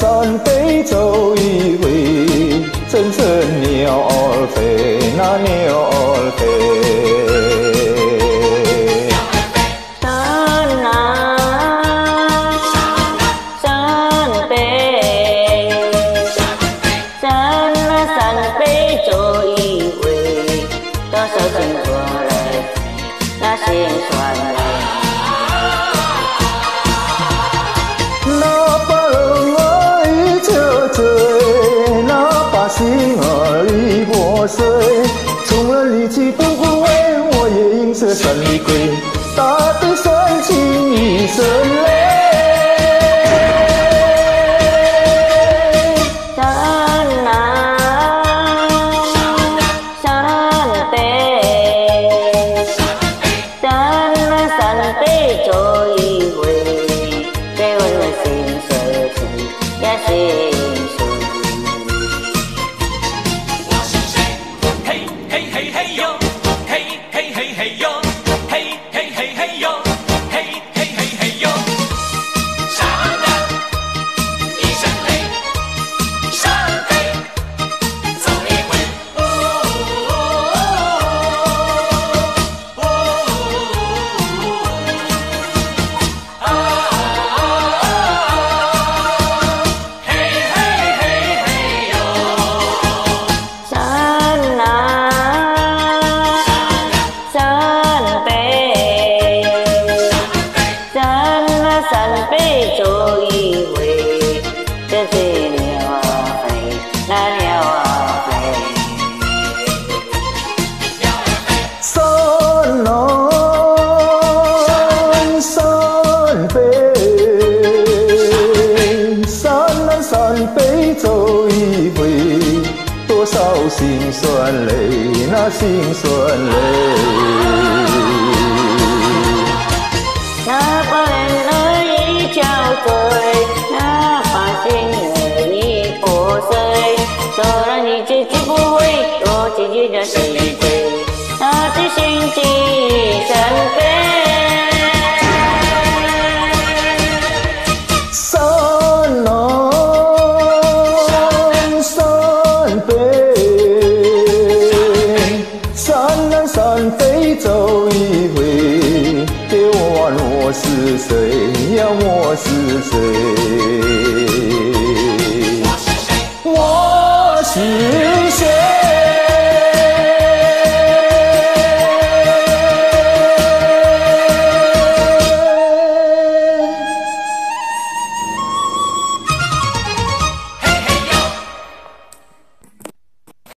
山飞走一回，真是鸟儿飞，那鸟儿飞。山啊，山飞，山啊山飞走一回，多少情过来，那心酸泪。xưa dần đi quên ta tới Sơn xin Sơn sớm lên ta na san tê. San na san tê trôi quê tê quê là xin sơ xin ya xin Hey, hey, hey, yo! 嘿嘿嘿嘿哟嘿嘿嘿嘿哟。那心酸泪。哪怕人儿已憔悴，哪怕心儿已破碎，纵然你结局不悔，多结局的心。谁呀，我是谁。